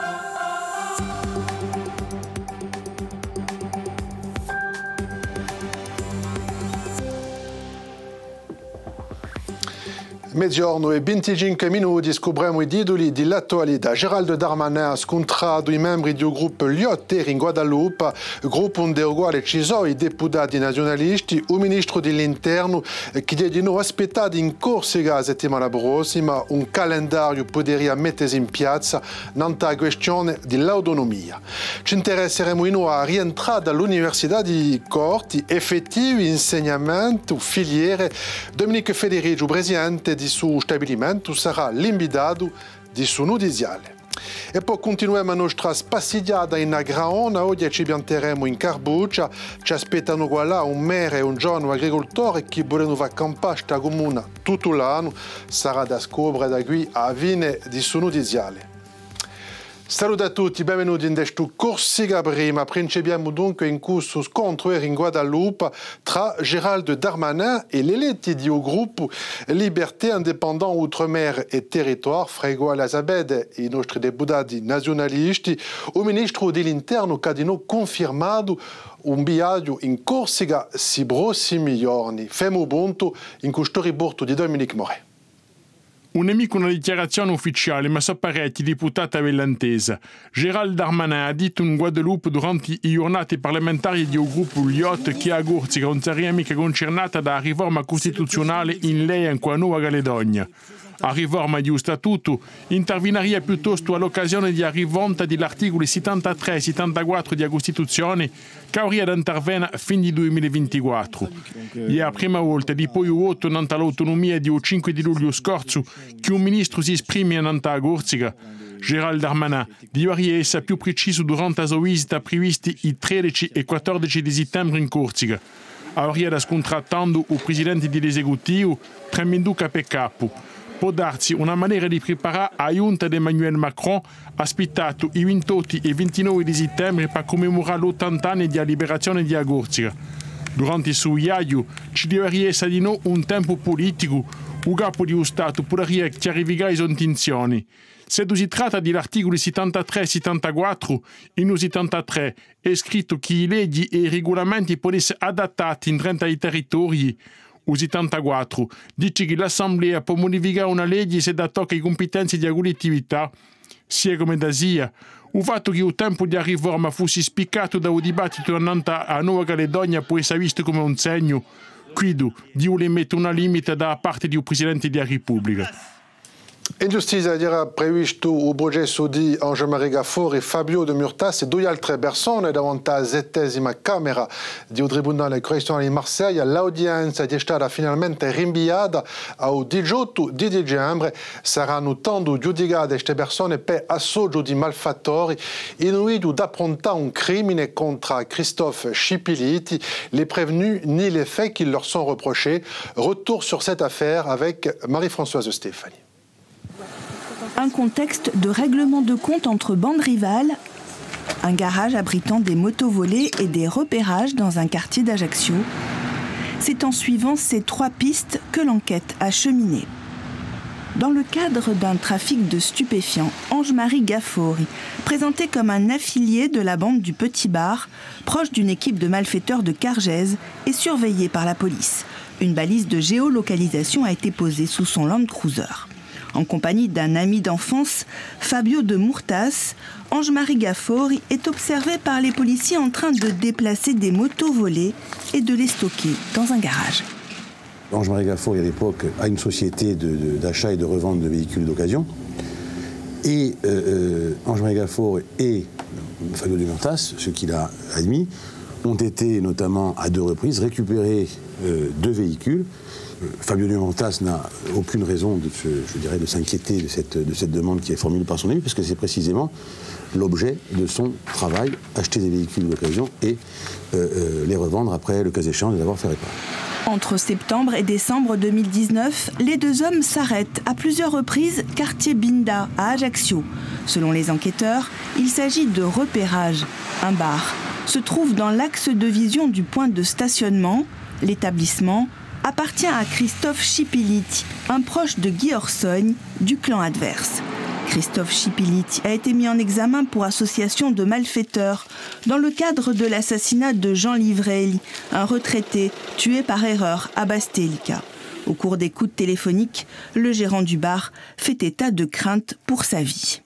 Oh. Mezzogiorno e 25 minuti scopriamo i titoli dell'attualità. Geraldo Darmanin ha scontrato i membri del gruppo Liotter in Guadalupe, gruppo del quale ci sono i deputati nazionalisti, il ministro dell'interno che di nuovo aspettato in Corsica la settimana prossima un calendario potrebbe mettersi in piazza nella questione dell'autonomia. Ci interesseremo in a rientrare dall'Università di Corti, effettivi insegnamenti, filiere. Domenico Federico, presidente di suo stabilimento sarà l'invitato di suo nudiziale. E poi continuiamo la nostra spassigliata in Graona, oggi ci pianteremo in Carbuccia, ci aspettano qua là un mere e un giorno agricoltore che vogliono fare campare questa comune tutto l'anno, sarà da scoprire da qui a fine di suo nudiziale. Salut a tutti, benvenuti in questo Corsica Prima. Principiamo dunque in questo scontro in Guadalupe tra Gérald Darmanin e l'eletti di un gruppo Liberté Indépendant Outre-mer e Territoire, Frego Elizabeth e i nostri deputati nazionalisti, il ministro dell'Interno ha confermato un viaggio in Corsica si prossimi giorni. Femo punto in questo riporto di Dominique Moret. Un nemico una dichiarazione ufficiale, ma Sapparetti, deputata avellantesa. Gérald Darmanin ha detto in Guadeloupe durante i giornate parlamentari di un gruppo Liot che ha Gurzica un mica concernata dalla riforma costituzionale in lei e in Nuova Caledonia. A riforma di statuto interveneria piuttosto all'occasione della rivolta degli articoli 73 e 74 della Costituzione che hauria d'intervenire a fine 2024. È la prima volta di poi voto nanta l'autonomia di 5 di luglio scorso che un ministro si esprime nanta Gorzica. Gerald Darmanin, di essere più preciso durante la sua visita prevista i 13 e 14 di settembre in Corsica. Hauria scontratando il presidente dell'esecutivo, tremendo capo capo può darsi una maniera di preparare la giunta di Emmanuel Macron aspettato i 28 e 29 di settembre per commemorare l'80 anni della liberazione di Agorzica. Durante il suo viaggio ci deve essere di nuovo un tempo politico, un capo di Stato potrebbe chiarificare le intenzioni. Se si tratta dell'articolo 73 e 74, in 73 è scritto che le leggi e i regolamenti possono essere adattati in 30 territori o 74 dice che l'Assemblea può modificare una legge se dà tocca ai competenze di alcune attività, sia come da sia. Il fatto che il tempo della riforma fosse spiccato da un dibattito a Nuova Caledonia può essere visto come un segno, quindi di un mette una limite da parte del Presidente della Repubblica. In giustizia era previsto il processo di Ange-Marie Gaffor e Fabio de Murtas e due altre persone davanti alla settesima Camera del Tribunale Correczionale di Marseille. L'audienza è stata finalmente rinviata al 18 di dicembre. Saranno tanto giudicate queste persone per assoggio di malfattori inuiti ad approntare un crimine contro Christophe Schipiliti. Les prévenus ni les faits qui leur sont reprochés. Retour sur cette affaire avec Marie-Françoise Stéphanie. Un contexte de règlement de compte entre bandes rivales, un garage abritant des motos volées et des repérages dans un quartier d'Ajaccio. C'est en suivant ces trois pistes que l'enquête a cheminé. Dans le cadre d'un trafic de stupéfiants, Ange-Marie Gaffori, présenté comme un affilié de la bande du Petit Bar, proche d'une équipe de malfaiteurs de Cargèse, est surveillé par la police. Une balise de géolocalisation a été posée sous son Land Cruiser en compagnie d'un ami d'enfance, Fabio de Murtas, Ange-Marie Gaffori est observé par les policiers en train de déplacer des motos volées et de les stocker dans un garage. Ange-Marie Gaffori, à l'époque, a une société d'achat et de revente de véhicules d'occasion. Et euh, euh, Ange-Marie Gaffori et Fabio de Murtas, ce qu'il a admis, ont été notamment à deux reprises récupérés euh, deux véhicules Fabio Numentas n'a aucune raison de, je dirais, de s'inquiéter de cette, de cette demande qui est formulée par son ami, parce que c'est précisément l'objet de son travail, acheter des véhicules d'occasion et euh, euh, les revendre après, le cas échéant, les avoir fait réparer. Entre septembre et décembre 2019, les deux hommes s'arrêtent à plusieurs reprises quartier Binda à Ajaccio. Selon les enquêteurs, il s'agit de repérage. Un bar se trouve dans l'axe de vision du point de stationnement. L'établissement appartient à Christophe Chipiliti, un proche de Guy Orsogne du clan adverse. Christophe Chipili a été mis en examen pour association de malfaiteurs dans le cadre de l'assassinat de Jean Livrelli, un retraité tué par erreur à Bastelica. Au cours d'écoutes téléphoniques, le gérant du bar fait état de crainte pour sa vie.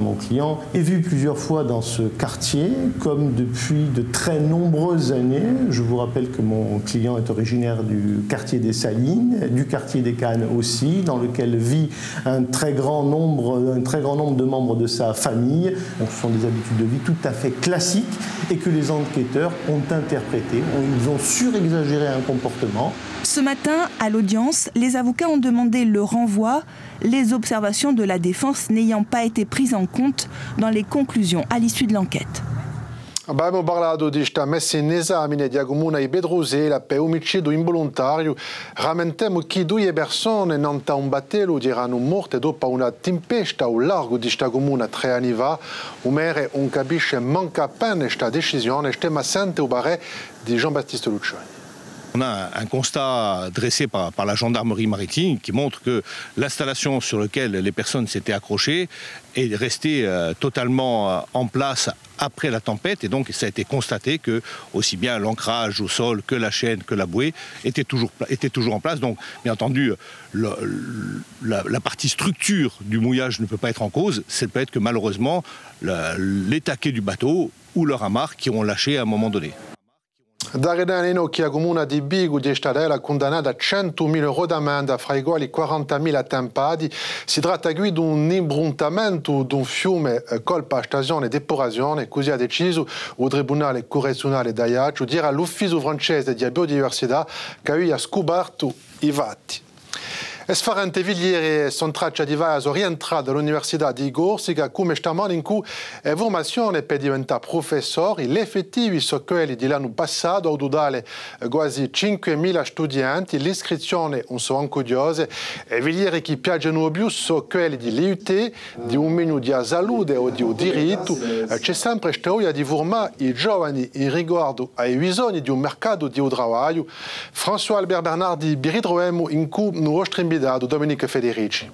Mon client est vu plusieurs fois dans ce quartier, comme depuis de très nombreuses années. Je vous rappelle que mon client est originaire du quartier des Salines, du quartier des Cannes aussi, dans lequel vit un très grand nombre, un très grand nombre de membres de sa famille. ce sont des habitudes de vie tout à fait classiques et que les enquêteurs ont interprétées. Ils ont surexagéré un comportement. Ce matin, à l'audience, les avocats ont demandé le renvoi les observations de la défense n'ayant pas été prises en compte dans les conclusions à l'issue de l'enquête. Abbiamo parlato di questa messa in esame di Comune di Pedrosela per omicidio involontario. Rammentiamo che due persone non un battello erano morte dopo una tempesta al largo di questa comune tre anni fa. Un mere non capisce manca appena questa decisione. Stiamo assente au barret di Jean-Baptiste Luccioni. On a un constat dressé par, la gendarmerie maritime qui montre que l'installation sur laquelle les personnes s'étaient accrochées est restée euh, totalement euh, en place après la tempête et donc ça a été constaté que aussi bien l'ancrage au sol que la chaîne que la bouée étaient toujours, en place. Donc bien entendu, la, partie structure du mouillage ne peut pas être en cause. C'est peut être que malheureusement les taquets du bateau ou leur amarre qui ont lâché à un moment donné. Daredanino che a comuna di Bigu di Stadella condannata a 100.000 euro d'amenda fra i quali 40.000 attempati. Si tratta qui di un imbruntamento di un fiume eh, colpa stagione depurazione, così ha deciso il Tribunale Correzionale d'Aiaccio, dire all'Ufficio francese di biodiversità che aveva scoperto i fatti. Esfarente Vigliere son traccia di vaso rientra dall'Università di in cui è formazione quelli passato, a quasi 5.000 studenti. L'iscrizione e quelli di un menu di salute o di un diritto. C'è sempre storia di formare i giovani in riguardo ai bisogni di un mercato di lavoro. François Albert Bernardi, in cui convidato Domenico Federici.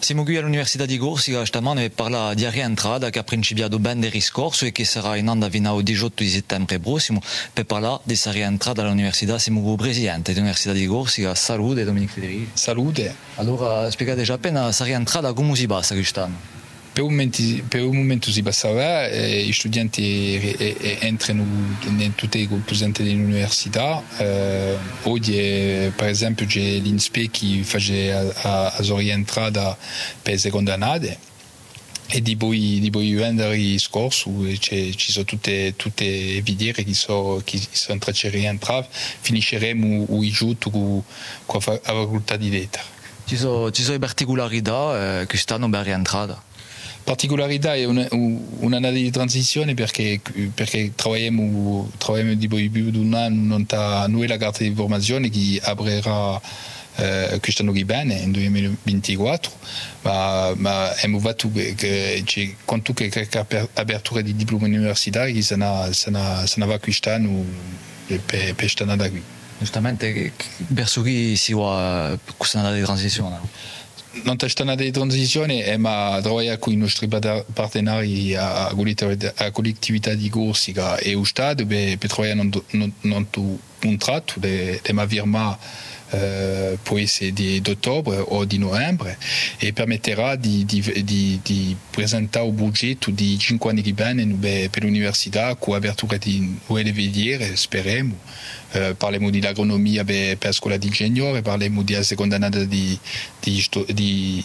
Siamo qui all'Università di Corsica stamane per parlare di rientrata che ha principiato ben del riscorso e che sarà in onda fino al 18 di settembre prossimo per parlare di questa rientrata all'Università. Siamo con il Presidente dell'Università di Corsica. Salute Domenico Federici. Salute. Allora spiegate appena questa rientrata come si passa quest'anno? Per un momento, per un momento si passava, eh, gli studenti entrano in tutte le presenti dell'università. Eh, oggi, eh, per esempio, c'è l'INSPE che faceva la sua rientrata per le seconde annate e di poi, di poi vendere scorso ci sono tutte, tutte videre che sono, entrate a rientrare finisceremo il giusto con, la facoltà di lettere ci sono, ci sono particolarità eh, che stanno per rientrare particolarità è una, un'analisi di transizione perché, perché troviamo, troviamo di più di un anno ha noi la carta di formazione che aprirà eh, quest'anno che viene, nel 2024, ma, ma abbiamo fatto che c'è quanto che, apertura di diploma universitari che se ne va quest'anno per, da qui. Giustamente, verso chi si va questa analisi di transizione? Non di transizione e ma troviamo con i nostri partenari a, a collettività di Corsica e lo Stato per trovare non, non, non un contratto di ma firma eh, può essere di ottobre o di novembre e permetterà di, di, di, di presentare un budget di 5 anni che vengono per l'università con apertura di nuove vediere, speriamo. Parliamo di per, per scuola di ingegnere, parliamo di seconda annata di, di,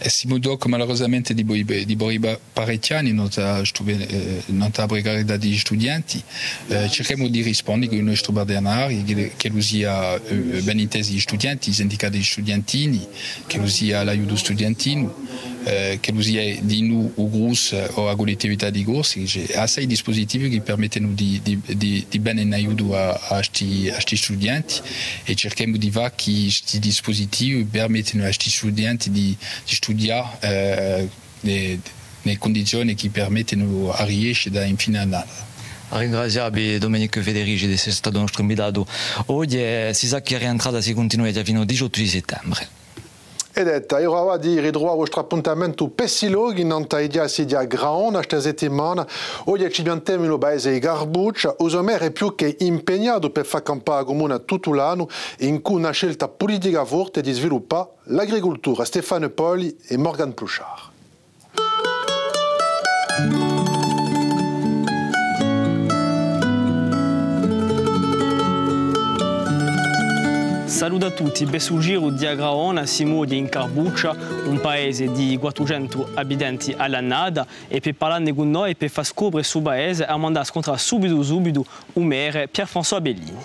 Si mudou malheureusamente di, di Boi Parecchiani, nota, eh, nota brigada di studenti, eh, di rispondere con i nostri che lo sia eh, benintesi studenti, i sindicati studentini, che lo sia l'aiuto studentino, eh, che lo sia di noi o GRUS o a collettività di corsi, c'è assai dispositivi che permettono di, di, di, di bene in aiuto a questi studenti e cerchiamo di fare che di, di eh, nelle condizioni che permettono a riuscire in annata. Ringraziabi Domenico Federici di essere stato nostro invitato oggi e si sa che è rientrata si continua fino al 18 di settembre. Edetta, io di ridroa vostro appuntamento pessilog in antaidia sidia graon a sta settimana. Oggi ci abbiamo lo paese di Garbuccia, usomer è più che impegnato per far campare comune tutto l'anno in cui una scelta politica forte di sviluppare l'agricoltura. Stefano Poli e Morgan Pluchard. Saluto a tutti, ben sul giro di Agraona, siamo in Carbuccia, un paese di 400 abitanti all'annata e per parlare con noi e per far scoprire questo paese abbiamo mandato a scontrare subito subito un maire Pierre-François Bellini.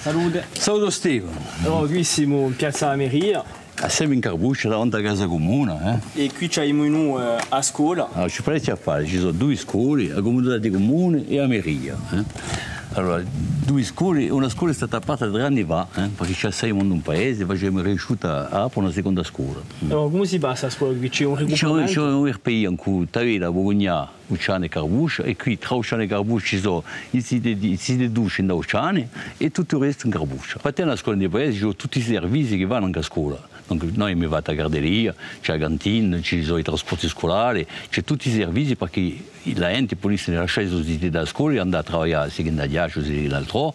Salute. Saluto Stefano. Allora, qui siamo in piazza Ameria. Siamo in Carbuccia, davanti alla casa comune. Eh? E qui siamo noi eh, a scuola. Allora, ci presti a fare, ci sono due scuole, la comunità di comune e Ameria. Eh? Allora, due scuole, una scuola è stata aperta tre anni fa, eh, perché c'è sei mondo un paese, poi siamo riusciti a aprire una seconda scuola. Allora, come si passa a scuola? C'è un regolamento? C'è un RPI in cui Tavela, Ucciane e Carbuccia, e qui tra Ucciane e Carbuccia ci sono i siti di duce in Ucciane e tutto il resto in Carbuccia. Infatti, nella scuola di paese ci sono tutti i servizi che vanno anche a scuola. Donc, noi mi vado a garderia, c'è la cantina, ci sono i trasporti scolari, c'è tutti i servizi perché la gente può essere lasciata da scuola e andare a lavorare sia in Diacio sia in altro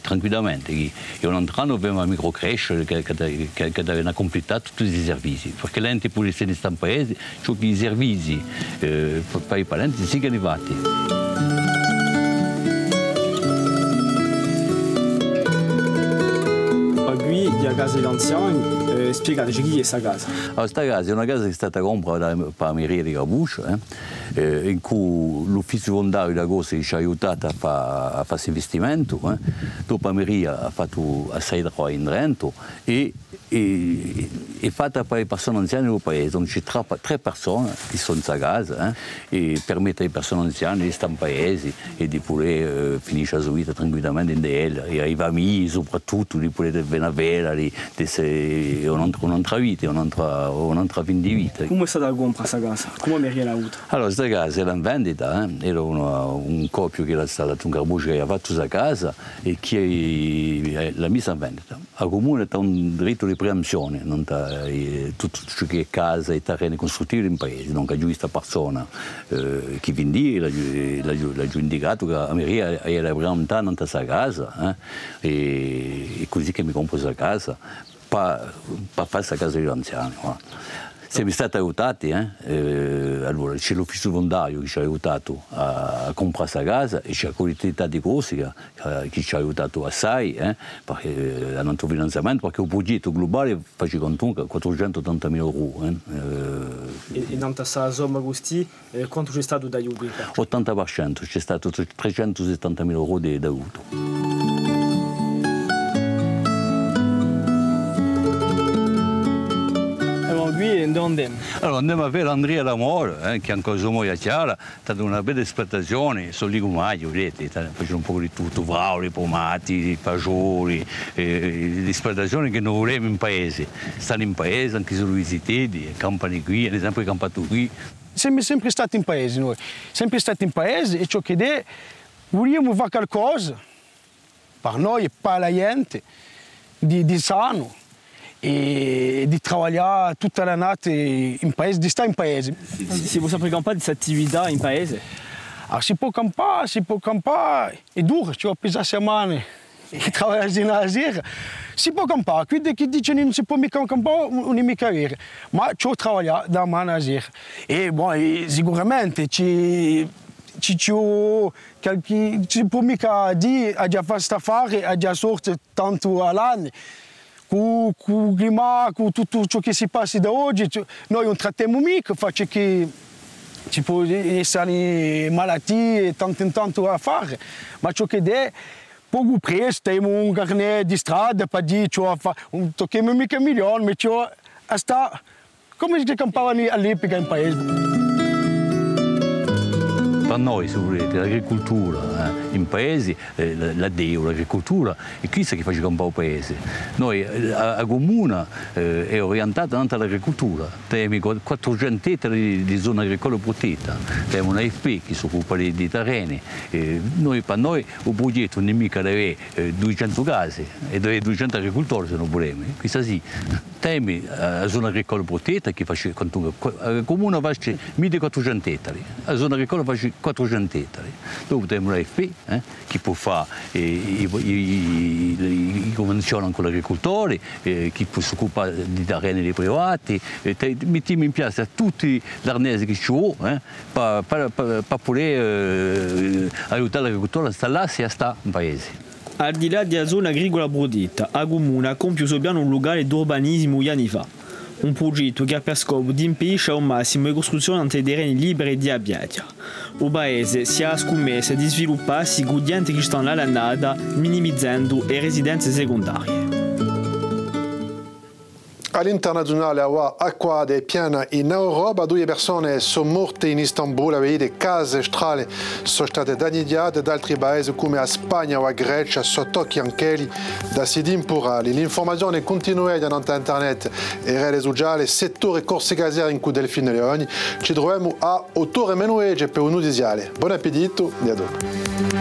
tranquillamente. E un anno abbiamo una microcresce che, che, che, che deve completare tutti i servizi, perché la gente può essere in questo paese, c'è i servizi eh, per i parenti siano arrivati. di casa degli anziani, eh, spiegateci chi è questa casa. Allora, questa casa è una casa che è stata comprata la Maria di Gabuscia, eh, eh, in cui l'ufficio fondario di Agosto ci ha aiutato a fare, questo investimento. Eh. Dopo la Maria ha fatto assai lavoro in Trento e e, è fatta per le persone anziane del paese, c'è tre, tre persone che sono a casa eh, e permette alle persone anziane di stare in paese e di poter eh, finire la sua vita tranquillamente in DL e ai famiglie soprattutto di poter venire a vera, di, di essere un'altra vita, un'altra, un'altra fin di vita. Come è stata la compra questa casa? Come mi avuto? Allora, questa casa era in vendita, eh? era una, un coppio che era stato un carbuccio che aveva fatto questa casa e che l'ha messa in vendita. Il comune ha un diritto di preamzione, non eh, tutto ciò che è casa e terreni costruttivi in paese, non che questa persona eh, che vende l'ha indicato che a è la preamzione non questa casa eh, e, e, così che mi compro questa casa per fare questa casa degli anziani. Eh. Siamo stati aiutati, eh? Eh, allora c'è l'ufficio fondario che ci ha aiutato a, comprare questa casa e c'è la collettività di Corsica che ci ha aiutato assai eh? perché eh, hanno trovato finanziamento perché il progetto globale faceva conto 480 mila euro. Eh? E, e in questa somma questi, eh, quanto c'è stato d'aiuto? 80%, c'è stato 370 mila euro di aiuto. Dove andiamo? Allora andiamo a vedere Andrea D'Amore, eh, che anche sua moglie Chiara, è stata una bella espletazione, sono lì come vedete, facciamo un po' di tutto, frauli, pomati, fagioli, eh, l'espletazione che noi vorremmo in paese. Stanno in paese, anche sono visitati, campano qui, ad esempio campato qui. Siamo sempre stati in paese noi, sempre stati in paese e ciò che è, vogliamo fare qualcosa per noi e per la gente di, di sano et de trabalhar toda a natte em paese, de estar em paese. Se você aplicar dessa atividade em paese? Ah, se pode acampar, se pode acampar, é duro, tu vas a semana e trabalhar de serra. Se pode acampar, que de que não se pode me acampar, não me cair. Mas tu trabalhar da manhã na serra. E, bom, seguramente, te... qualquer, c'ho qualche ci può dia a ha già fatto fare a già sorte tanto a all'anno cu, cu grima, cu tutto ciò che si passa da oggi, noi non trattiamo mica, faccio che ci può tipo, essere malattie tanto in tanto a fare, ma ciò che è pouco presto, temos um carnet de estrada para dizer, um toquei mica melhor, mas está, como é que campava ali, ali pegar país. Per noi l'agricoltura eh, in paesi, eh, la DEU, l'agricoltura, è questa che facciamo un po' il paese. Noi, eh, a, a Comune, eh, è orientata anche all'agricoltura, abbiamo 400 ettari di, zona agricola protetta, abbiamo una FP che si occupa di, di terreni. Eh, noi, per noi il progetto non è mica avere 200 case e 200 agricoltori se non vogliamo, questo sì. Abbiamo la zona agricola protetta che fa, il comune fa 1400 ettari, la zona agricola fa 400 ettari. Dopo abbiamo l'AFP eh, che può fare eh, i, i, i, convenzioni con gli agricoltori, eh, che può si occupare di terreni dei privati, eh, mettiamo in piazza tutti gli arnesi che ci sono eh, per, poter eh, aiutare l'agricoltore a installarsi e a stare in paese. Al di là della zona agricola protetta, a Comune ha compiuto piano un locale d'urbanismo anni fa un progetto che ha per scopo di impedire al massimo le costruzioni dei terreni liberi di abbiati. Il paese si è scommesso di svilupparsi godendo che stanno alla minimizzando le residenze secondarie. All'internazionale a acqua de piana in Europa, due persone sono morte in Istanbul, avete case strade sono state danneggiate da altri paesi come a Spagna o a Grecia, sotto anche da siti impurali. L'informazione continua da internet e rete sociali, settore corsi casere in cui Delfino Leoni. Ci troviamo a 8 ore meno per un nuovo Buon appetito e a dopo.